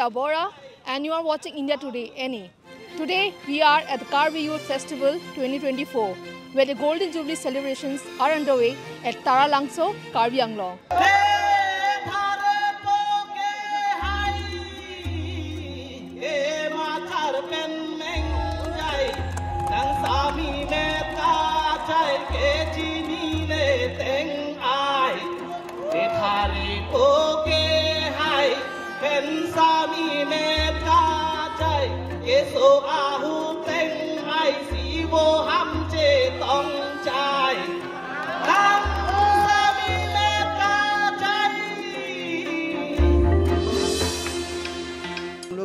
Abora and you are watching India Today, any. Today we are at the Karbi Youth Festival 2024 where the Golden Jubilee celebrations are underway at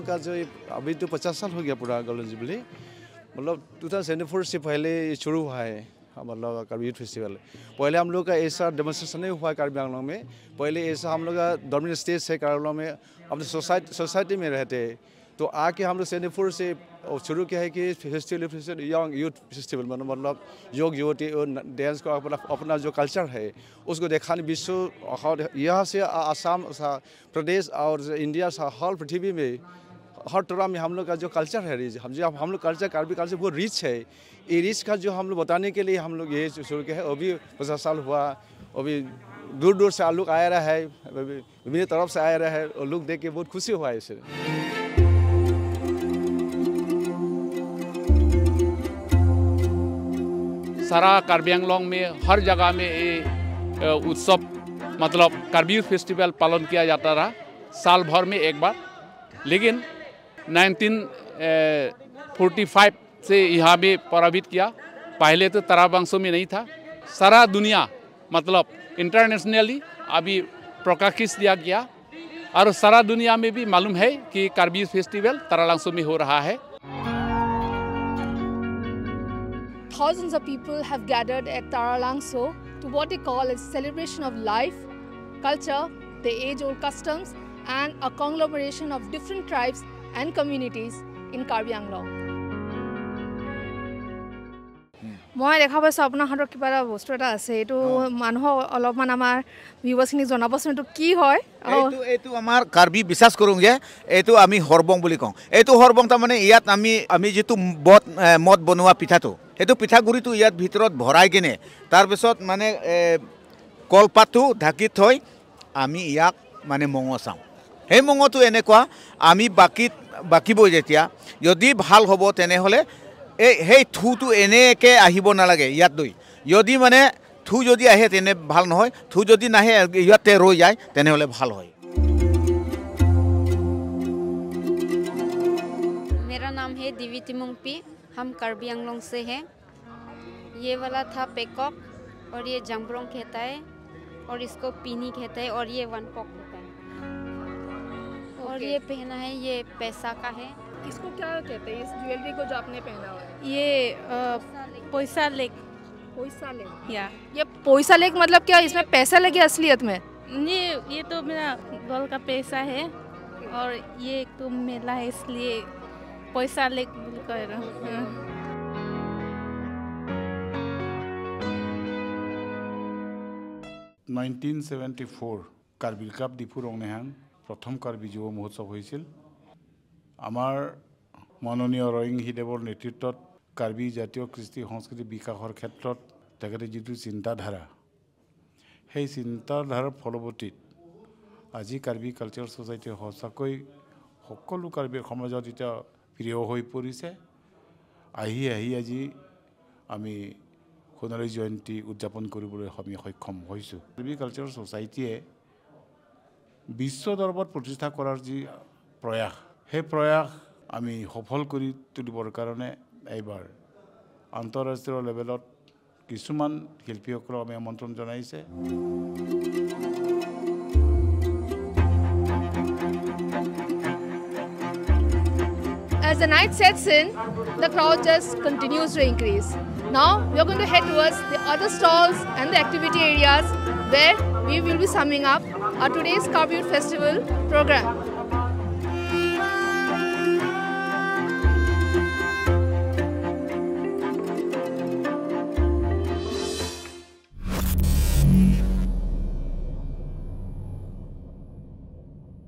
का जो अभी तो पचास साल हो गया पूरा गोल्डन जुबली मतलब टू थाउज़ेंड फोर से पहले शुरू हुआ है हाँ, मतलब कार्बी यूथ फेस्टिवल। पहले हम लोग का ऐसा डेमोन्स्ट्रेशन नहीं हुआ है कार्बी आंगलों में। पहले ऐसा हम लोग का डोमिनेट स्टेज है कार्बी में। अपने सोसाइटी सोसाइटी में रहते। हैं तो आके हम लोग सेवेंटी से शुरू किया है कि फेस्टिवल यंग यूथ फेस्टिवल मतलब मतलब योग, युवती डांस का अपना अपना जो कल्चर है, उसको दिखाने विश्व और यहाँ से आसाम प्रदेश और इंडिया सा हर पृथ्वी में, हर टोरा में हम लोग का जो कल्चर है रिच हम जो हम लोग कल्चर कार्बी कल्चर बहुत रिच है। ये रिच का जो हम लोग बताने के लिए हम लोग ये शुरू किया है। अभी पचास साल हुआ, अभी दूर दूर से लोग आया रहा है विभिन्न तरफ़ से आया रहा है, और लोग देख के बहुत खुशी हुआ है इसे। सारा कार्बी आंगलोंग में, हर जगह में ये उत्सव मतलब कार्बी फेस्टिवल पालन किया जाता रहा, साल भर में एक बार। लेकिन 1945 से यहाँ भी प्रभावित किया। पहले तो तराबांसों में नहीं था। सारा दुनिया मतलब इंटरनेशनली अभी प्रकाशित दिया गया। और सारा दुनिया में भी मालूम है कि कार्बी फेस्टिवल तरालांसो में हो रहा है। Thousands of people have gathered at Taralangso to what they call a celebration of life, culture, the age-old customs, and a conglomeration of different tribes and communities in Karbi Anglong. মই দেখা পাইছোঁ আপোনাৰ হাতত কিবা এটা বস্তু এটা আছে এইটো মানুহক অলপমান আমাৰ ভিউৱাৰ্ছখিনিক জনাবচোন এইটো কি হয় এইটো এইটো আমাৰ কাৰ্বি বিশ্বাস কৰোঁ যে এইটো আমি সৰ্বং বুলি কওঁ এইটো সৰ্বং তাৰমানে ইয়াত আমি আমি যিটো মদ মদ বনোৱা পিঠাটো সেইটো পিঠাগুড়িটো ইয়াত ভিতৰত ভৰাই কিনে তাৰপিছত মানে কলপাতটো ঢাকি থৈ আমি ইয়াক মানে মঙহ চাওঁ সেই মঙহটো এনেকুৱা আমি বাকীত বাকিবই যেতিয়া যদি ভাল হ'ব তেনেহ'লে এই সেই থুটো এনেকৈ আহিব নালাগে ইয়াত লৈ যদি মানে থু যদি আহে তেনে ভাল নহয় থু যদি নাহে ইয়াতে ৰৈ যায় তেনেহ'লে ভাল হয় मेरा नाम है दिवी तिमुंगपी हम करबी आंगलोंग से हैं। ये वाला था पेकॉक और ये जंगब्रोंग कहता है और इसको पीनी कहता है और ये वन पॉक कहता है। और ये पहना है ये पैसा का है। इसको क्या कहते हैं? इस ज्वेलरी को जो आपने पहना हुआ है। ये पैसा लेक। पैसा लेक। या। ये पैसा लेक मतलब क्या? इसमें पैसा लगे असलियत में? ये ये तो मेरा गोल का पैसा है। और ये एक तो मेला है इसलिए পইচা লেক বুলি কয় আৰু nineteen seventy four Karbi cup Diphu ৰংনেহাং প্ৰথম কাৰ্বি যুৱ মহোৎসৱ হৈছিল আমাৰ মাননীয় ৰয়িংহীদেৱৰ নেতৃত্বত কাৰ্বি জাতীয় কৃষ্টি সংস্কৃতি বিকাশৰ ক্ষেত্ৰত তেখেতে যিটো চিন্তাধাৰা সেই চিন্তাধাৰাৰ ফলৱৰ্তীত আজি কাৰ্বি কালচাৰেল ছ'চাইটিয়ে সঁচাকৈ সকলো কাৰ্বি সমাজত এতিয়া প্ৰিয় হৈ পৰিছে। আহি আহি আজি আমি সোণালী জয়ন্তী উদযাপন কৰিবলৈ আমি সক্ষম হৈছোঁ। কাৰ্বি কালচাৰ ছ'চাইটিয়ে বিশ্ব দৰবাৰত প্ৰতিষ্ঠা কৰাৰ যি প্ৰয়াস সেই প্ৰয়াস আমি সফল কৰি তুলিবৰ কাৰণে এইবাৰ আন্তঃৰাষ্ট্ৰীয় লেভেলত কিছুমান শিল্পীসকলক আমি আমন্ত্ৰণ জনাইছে। As the night sets in, the crowd just continues to increase. Now we are going to head towards the other stalls and the activity areas where we will be summing up our today's Kabir Festival program.